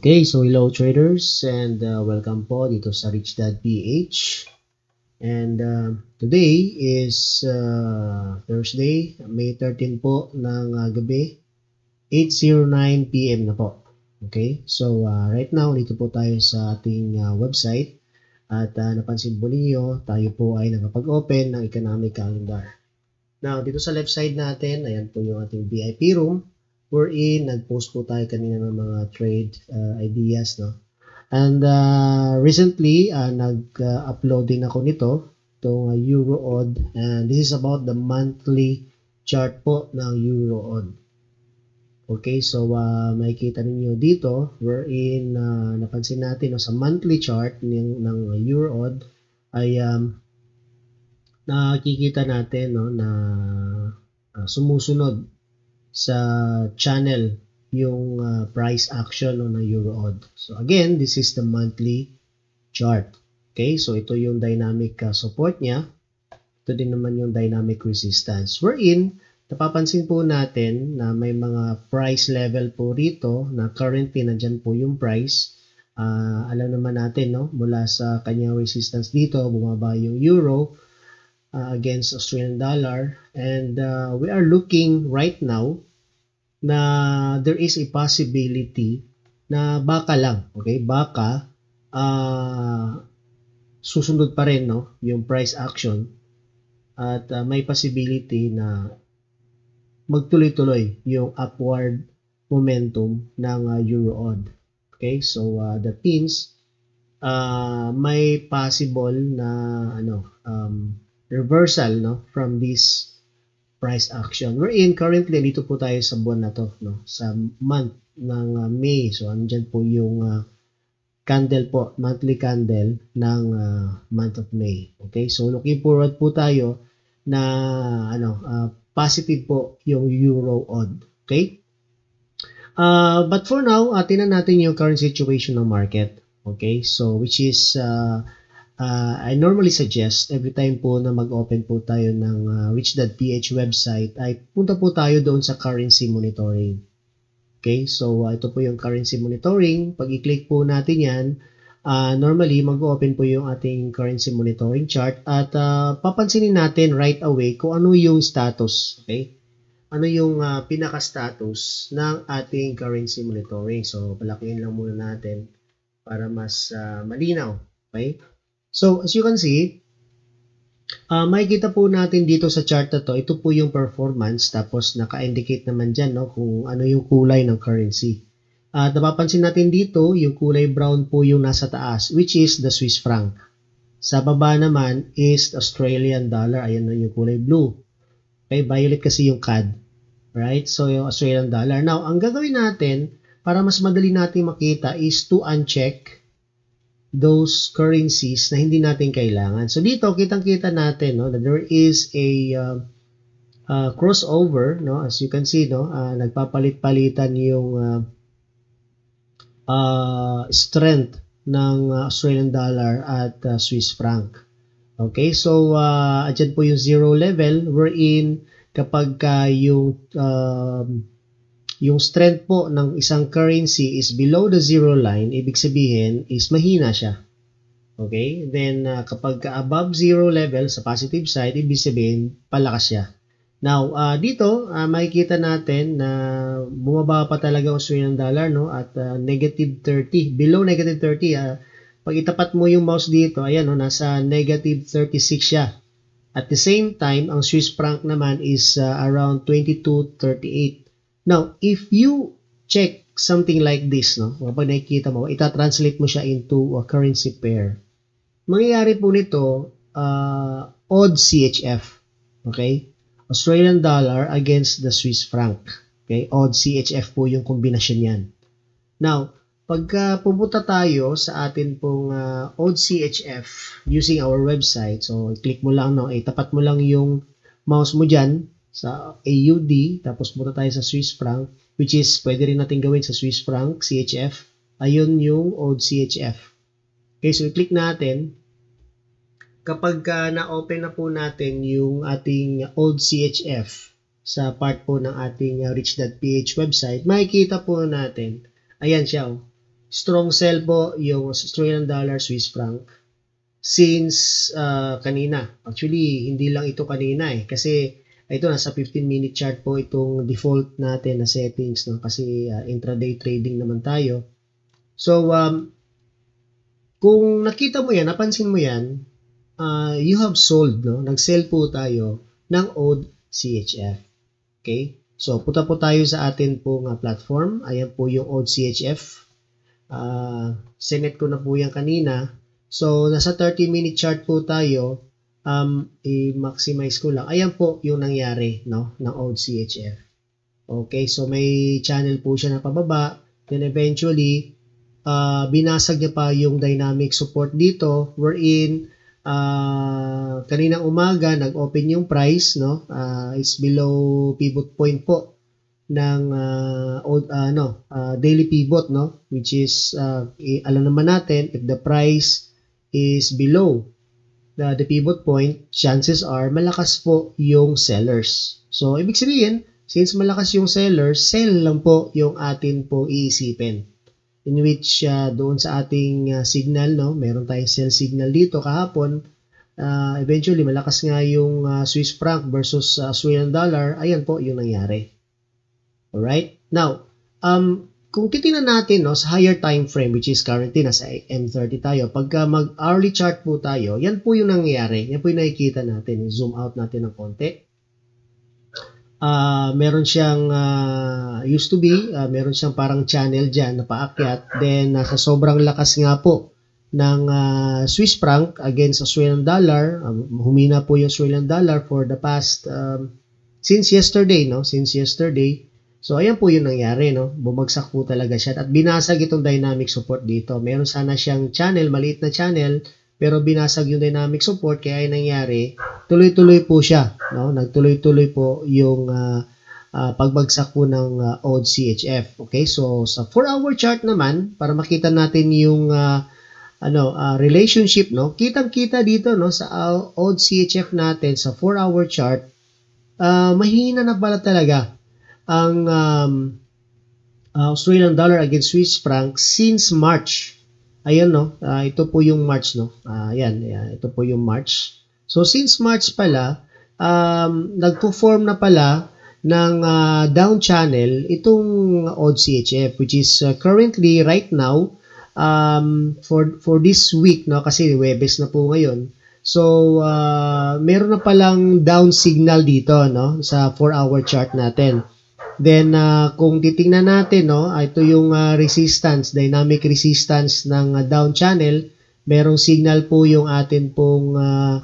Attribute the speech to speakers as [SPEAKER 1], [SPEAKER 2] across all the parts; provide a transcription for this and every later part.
[SPEAKER 1] Okay, so hello traders and uh, welcome po dito sa Rich.ph and uh, today is uh, Thursday, May 13 po ng uh, gabi 8.09pm na po. Okay, so uh, right now dito po tayo sa ating uh, website at uh, napansin po ninyo tayo po ay nakapag-open ng economic calendar. Now dito sa left side natin, ayan po yung ating VIP room wherein nag-post po tayo kanina ng mga trade uh, ideas no? And uh, recently uh, nag-upload din ako nito itong uh, EuroOdd and this is about the monthly chart po ng EuroOdd okay so uh, makikita ninyo dito wherein uh, napansin natin no, sa monthly chart ng, ng EuroOdd ay um, nakikita natin no, na uh, sumusunod sa channel yung uh, price action no, ng EuroOdd. So again, this is the monthly chart. Okay, so ito yung dynamic uh, support niya. Ito din naman yung dynamic resistance. Wherein, napapansin po natin na may mga price level po rito na currently nandyan po yung price. Uh, alam naman natin, no, mula sa kanyang resistance dito, bumaba yung euro uh, against Australian dollar. And uh, we are looking right now na there is a possibility na baka lang, okay? Baka uh, susunod pa rin no, yung price action at uh, may possibility na magtuloy-tuloy yung upward momentum ng uh, euro-odd. Okay? So uh, that means uh, may possible na ano um, reversal no from this price action. We're in currently dito po tayo sa buwan na to no sa month ng uh, May. So andyan po yung uh, candle po, monthly candle ng uh, month of May. Okay? So looking forward po tayo na ano uh, positive po yung euro odd. Okay? Uh, but for now, uh, tinan natin yung current situation ng market. Okay? So which is uh, uh, I normally suggest every time po na mag-open po tayo ng uh, rich.ph website ay punta po tayo doon sa currency monitoring. Okay, so uh, ito po yung currency monitoring. Pag i-click po natin yan, uh, normally mag-open po yung ating currency monitoring chart at uh, papansinin natin right away kung ano yung status. Okay, ano yung uh, pinaka-status ng ating currency monitoring. So, palakihin lang muna natin para mas uh, malinaw. Okay? So, as you can see, uh, makikita po natin dito sa chart na to, ito po yung performance, tapos naka-indicate naman dyan no, kung ano yung kulay ng currency. At uh, napapansin natin dito, yung kulay brown po yung nasa taas, which is the Swiss franc. Sa baba naman is Australian dollar, ayan na yung kulay blue. Okay, violet kasi yung CAD. Right? So, yung Australian dollar. Now, ang gagawin natin, para mas madali natin makita is to uncheck those currencies na hindi natin kailangan. So dito kitang-kita natin no that there is a uh, uh, crossover no as you can see no uh, nagpapalit-palitan yung uh, uh, strength ng Australian dollar at uh, Swiss franc. Okay, so uh, andyan po yung zero level wherein kapag uh, yung uh, yung strength po ng isang currency is below the zero line, ibig sabihin is mahina siya. Okay? Then, uh, kapag above zero level sa positive side, ibig sabihin palakas siya. Now, uh, dito, uh, makikita natin na bumaba pa talaga ang Australian dollar no, at uh, negative 30. Below negative 30, uh, pag itapat mo yung mouse dito, ayan, no, nasa negative 36 siya. At the same time, ang Swiss franc naman is uh, around 22.38. Now, if you check something like this, no, kapag nakikita mo, ita-translate mo siya into a currency pair. Mangyayari po nito, uh, odd CHF. Okay? Australian dollar against the Swiss franc. Okay? Odd CHF po yung kombinasyon yan. Now, pagka pupunta tayo sa atin pong uh, odd CHF using our website, so click mo lang, no, itapat mo lang yung mouse mo dyan sa AUD, tapos punta tayo sa Swiss franc, which is pwede rin natin gawin sa Swiss franc, CHF. Ayun yung old CHF. Okay, so i-click natin. Kapag uh, na-open na po natin yung ating old CHF sa part po ng ating uh, rich.ph website, makikita po natin, ayan siya oh. strong sell po yung Australian dollar, Swiss franc since uh, kanina. Actually, hindi lang ito kanina eh. Kasi ito nasa 15 minute chart po itong default natin na settings no kasi uh, intraday trading naman tayo. So um, kung nakita mo yan, napansin mo yan, uh, you have sold no. Nag-sell po tayo ng old CHF. Okay? So, punta po tayo sa atin pong uh, platform. Ayan po yung old CHF. Uh, sinet ko na po yan kanina. So, nasa 30-minute chart po tayo. Um, i-maximize ko lang. Ayan po yung nangyari no, ng old CHF. Okay, so may channel po siya na pababa. Then eventually, uh, binasag niya pa yung dynamic support dito wherein uh, kaninang umaga nag-open yung price no uh, is below pivot point po ng uh, old, uh, no, uh, daily pivot no which is uh, alam naman natin if the price is below the, the pivot point chances are malakas po yung sellers so ibig sabihin since malakas yung sellers sell lang po yung atin po iisipin in which uh, doon sa ating uh, signal, no, meron tayong sell signal dito kahapon. Uh, eventually, malakas nga yung uh, Swiss franc versus uh, Australian dollar. Ayan po yung nangyari. Alright? Now, um, kung titingnan natin no, sa higher time frame, which is currently nasa M30 tayo, pagka mag-hourly chart po tayo, yan po yung nangyayari. Yan po yung nakikita natin. Zoom out natin ng konti uh, meron siyang uh, used to be, uh, meron siyang parang channel dyan na paakyat. Then, nasa sobrang lakas nga po ng uh, Swiss franc against Australian dollar. Um, humina po yung Australian dollar for the past, um, since yesterday, no? Since yesterday. So, ayan po yung nangyari, no? Bumagsak po talaga siya. At binasag itong dynamic support dito. Meron sana siyang channel, maliit na channel, pero binasag yung dynamic support kaya ay nangyari, tuloy-tuloy po siya, no? Nagtuloy-tuloy po yung uh, uh, pagbagsak po ng uh, odd CHF. Okay? So sa 4-hour chart naman para makita natin yung uh, ano uh, relationship no kitang-kita dito no sa odd CHF natin sa 4-hour chart uh, mahina na pala talaga ang um, uh, Australian dollar against Swiss franc since March Ayun no, uh, ito po yung March no. Uh, ayan, ayan, ito po yung March. So since March pala, um, nagpo-form na pala ng uh, down channel itong odd which is uh, currently right now um, for for this week no kasi Webes na po ngayon. So uh, meron na palang down signal dito no sa 4 hour chart natin. Then, uh, kung titingnan natin, no, ah, ito yung uh, resistance, dynamic resistance ng uh, down channel. Merong signal po yung atin pong uh,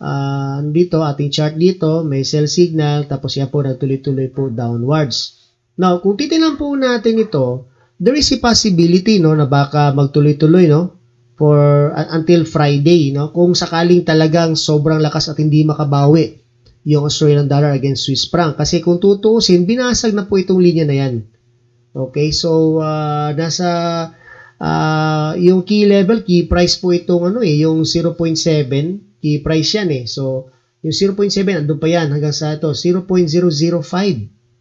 [SPEAKER 1] uh, dito, ating chart dito, may sell signal, tapos yan po nagtuloy-tuloy po downwards. Now, kung titingnan po natin ito, there is a possibility no na baka magtuloy-tuloy no for uh, until Friday no kung sakaling talagang sobrang lakas at hindi makabawi yung Australian dollar against Swiss franc. Kasi kung tutuusin, binasag na po itong linya na yan. Okay, so uh, nasa uh, yung key level, key price po itong ano eh, yung 0.7, key price yan eh. So, yung 0.7, andun pa yan hanggang sa ito, 0.005,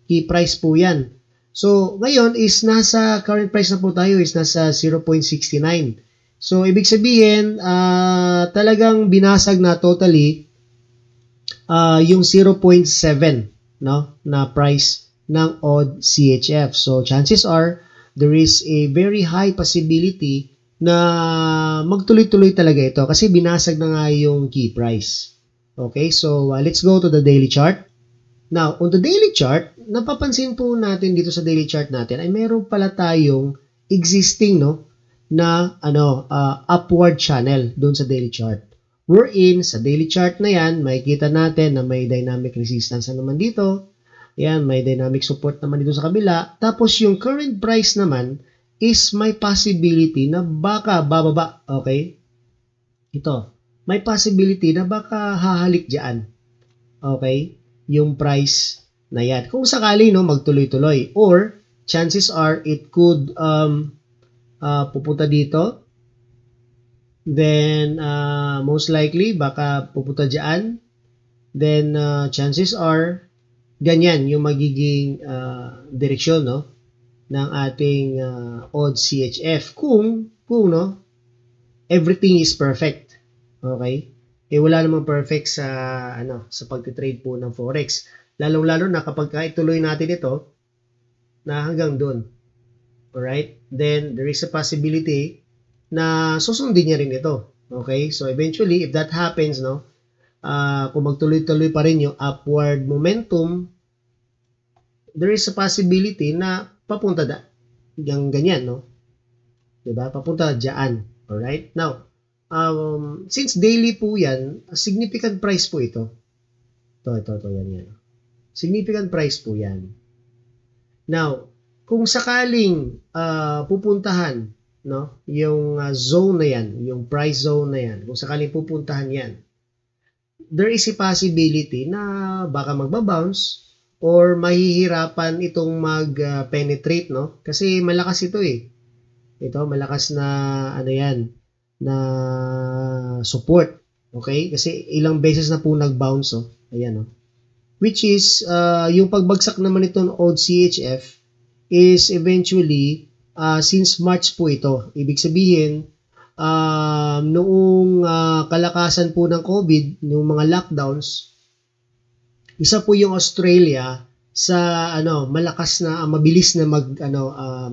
[SPEAKER 1] key price po yan. So, ngayon is nasa current price na po tayo is nasa 0.69. So, ibig sabihin, uh, talagang binasag na totally uh, yung 0.7 no na price ng odd CHF. So chances are there is a very high possibility na magtuloy-tuloy talaga ito kasi binasag na nga yung key price. Okay, so uh, let's go to the daily chart. Now, on the daily chart, napapansin po natin dito sa daily chart natin ay meron pala tayong existing no na ano uh, upward channel doon sa daily chart. Wherein, sa daily chart na yan, makikita natin na may dynamic resistance na naman dito. Yan, may dynamic support naman dito sa kabila. Tapos yung current price naman is may possibility na baka bababa. Okay? Ito. May possibility na baka hahalik dyan. Okay? Yung price na yan. Kung sakali, no, magtuloy-tuloy. Or, chances are, it could um, uh, pupunta dito then uh, most likely baka pupunta dyan then uh, chances are ganyan yung magiging uh, direksyon no ng ating uh, odd CHF kung kung no everything is perfect. Okay? Eh wala namang perfect sa ano sa pagte-trade po ng forex. Lalong-lalo na kapag ituloy natin ito na hanggang doon. Alright? Then there is a possibility na susundin niya rin ito. Okay? So eventually if that happens no, uh, kung magtuloy-tuloy pa rin yung upward momentum, there is a possibility na papunta da yung ganyan, no? 'Di ba? Papunta diyan. All right? Now, um, since daily po 'yan, significant price po ito. Ito, ito, ito, yan, yan. Significant price po 'yan. Now, kung sakaling uh, pupuntahan no, yung uh, zone na 'yan, yung price zone na 'yan, kung sakaling pupuntahan 'yan, there is a possibility na baka magba-bounce or mahihirapan itong mag-penetrate, no? Kasi malakas ito eh. Ito, malakas na, ano yan, na support. Okay? Kasi ilang beses na po nag-bounce, oh. Ayan, oh. Which is, uh, yung pagbagsak naman ito ng old CHF is eventually, uh, since March po ito. Ibig sabihin, uh, noong uh, kalakasan po ng COVID, yung mga lockdowns, isa po yung Australia sa ano malakas na mabilis na mag ano uh,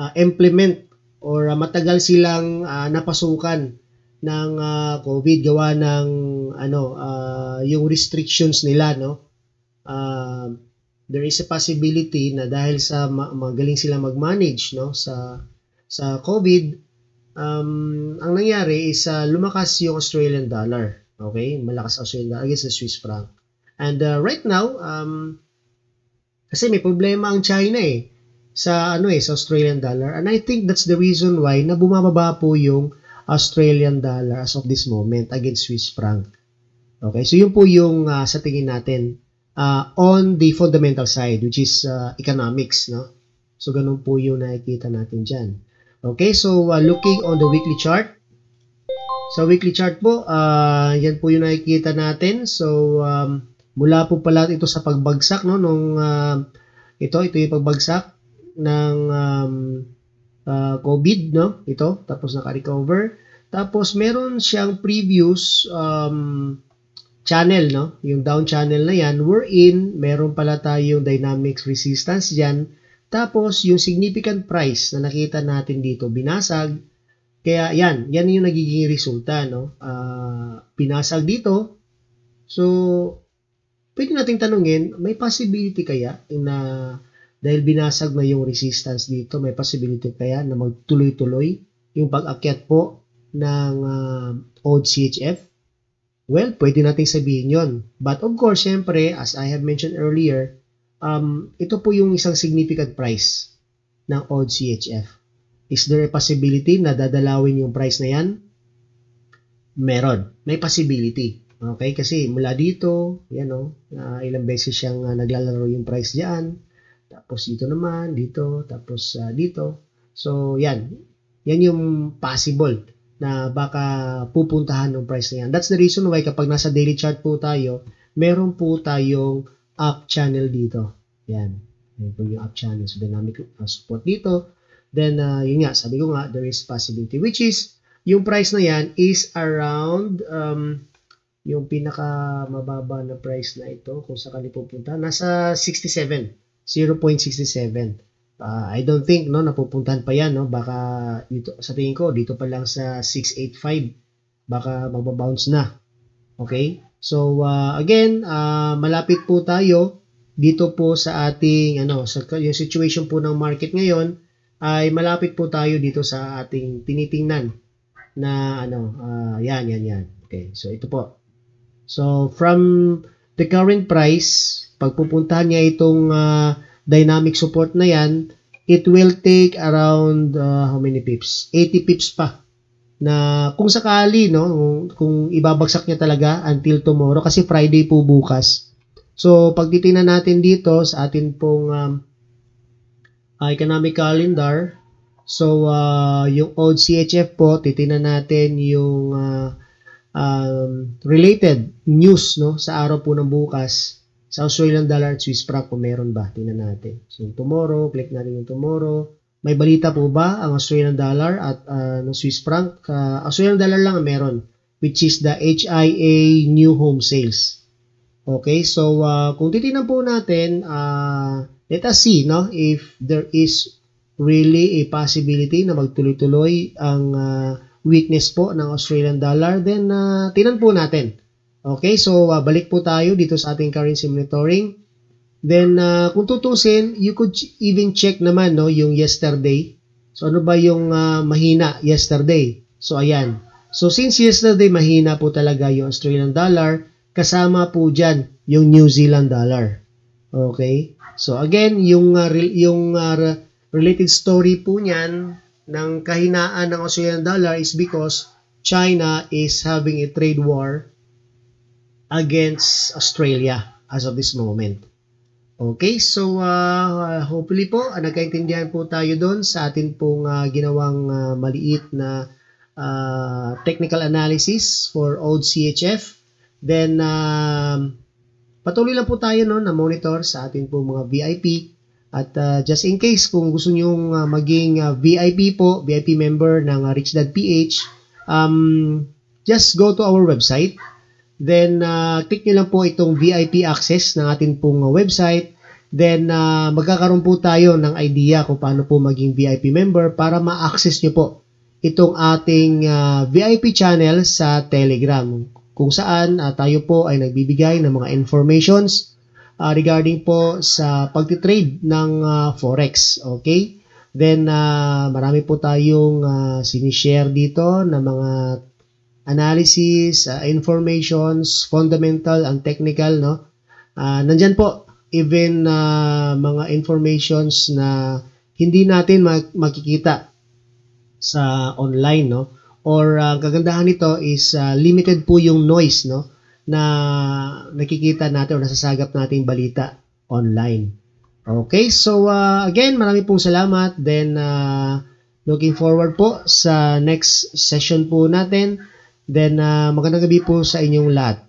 [SPEAKER 1] uh, implement or uh, matagal silang uh, napasukan ng uh, COVID gawa ng ano uh, yung restrictions nila no uh, there is a possibility na dahil sa ma- magaling sila mag-manage no sa sa COVID um, ang nangyari is uh, lumakas yung Australian dollar okay? Malakas Australian dollar against the Swiss franc. And uh, right now, um, kasi may problema ang China eh sa ano eh sa Australian dollar. And I think that's the reason why na bumababa po yung Australian dollar as of this moment against Swiss franc. Okay, so yun po yung uh, sa tingin natin uh, on the fundamental side which is uh, economics, no? So ganun po yung nakikita natin diyan. Okay, so uh, looking on the weekly chart, sa weekly chart po, uh, yan po yung nakikita natin. So um, Mula po pala ito sa pagbagsak no nung uh, ito ito yung pagbagsak ng um, uh, COVID no ito tapos naka-recover tapos meron siyang previous um, channel no? Yung down channel na yan wherein meron pala tayong dynamic resistance diyan tapos yung significant price na nakita natin dito binasag. Kaya yan yan yung nagiging resulta no? Uh, binasag dito. So pwede nating tanungin, may possibility kaya na dahil binasag na yung resistance dito, may possibility kaya na magtuloy-tuloy yung pag-akyat po ng uh, old CHF? Well, pwede nating sabihin yon. But of course, syempre, as I have mentioned earlier, um, ito po yung isang significant price ng old CHF. Is there a possibility na dadalawin yung price na yan? Meron. May possibility. Okay, kasi mula dito, yan o, uh, ilang beses siyang uh, naglalaro yung price diyan. Tapos dito naman, dito, tapos uh, dito. So, yan. Yan yung possible na baka pupuntahan ng price na yan. That's the reason why kapag nasa daily chart po tayo, meron po tayong up channel dito. Yan. Yan po yung up channel. So, dynamic uh, support dito. Then, uh, yun nga, sabi ko nga, there is possibility. Which is, yung price na yan is around um, yung pinaka mababa na price na ito kung sakali pupunta nasa 67 0.67 uh, I don't think no napupuntahan pa yan no? Baka dito sa tingin ko dito pa lang sa 685 baka magba-bounce na. Okay? So uh, again uh, malapit po tayo dito po sa ating ano sa yung situation po ng market ngayon ay malapit po tayo dito sa ating tinitingnan na ano uh, yan yan yan. Okay so ito po. So, from the current price, pagpupuntahan niya itong uh, dynamic support na yan, it will take around uh, how many pips? 80 pips pa na kung sakali no kung ibabagsak niya talaga until tomorrow kasi Friday po bukas. So pag titingnan natin dito sa atin pong um, economic calendar, so uh, yung old CHF po titingnan natin yung uh, um, related news no sa araw po ng bukas sa Australian dollar at Swiss franc kung meron ba. Tingnan natin. So, tomorrow, click natin yung tomorrow. May balita po ba ang Australian dollar at uh, ng Swiss franc? Uh, Australian dollar lang ang meron, which is the HIA new home sales. Okay, so uh, kung titingnan po natin, uh, let us see no, if there is really a possibility na magtuloy-tuloy ang uh, weakness po ng Australian dollar, then uh, tinan po natin. Okay, so uh, balik po tayo dito sa ating currency monitoring. Then, uh, kung tutusin, you could even check naman no, yung yesterday. So, ano ba yung uh, mahina yesterday? So, ayan. So, since yesterday mahina po talaga yung Australian dollar, kasama po dyan yung New Zealand dollar. Okay? So, again, yung, uh, yung uh, related story po niyan ng kahinaan ng Australian dollar is because China is having a trade war against Australia as of this moment. Okay, so uh, hopefully po uh, nagkaintindihan po tayo doon sa atin pong uh, ginawang uh, maliit na uh, technical analysis for old CHF. Then uh, patuloy lang po tayo no na monitor sa atin pong mga VIP at uh, just in case kung gusto niyo uh, maging uh, VIP po, VIP member ng uh, Rich Dad PH, um, just go to our website Then, uh, click nyo lang po itong VIP access ng ating pong website. Then, uh, magkakaroon po tayo ng idea kung paano po maging VIP member para ma-access nyo po itong ating uh, VIP channel sa Telegram kung saan uh, tayo po ay nagbibigay ng mga informations uh, regarding po sa pagtitrade ng uh, Forex. Okay? Then, uh, marami po tayong uh, sinishare dito na mga analysis, uh, informations, fundamental and technical, no? Uh, nandyan po, even uh, mga informations na hindi natin makikita sa online, no? Or uh, kagandahan nito is uh, limited po yung noise, no? Na nakikita natin o nasasagap natin balita online. Okay, so uh, again, marami pong salamat. Then, uh, looking forward po sa next session po natin. Then, uh, magandang gabi po sa inyong lahat.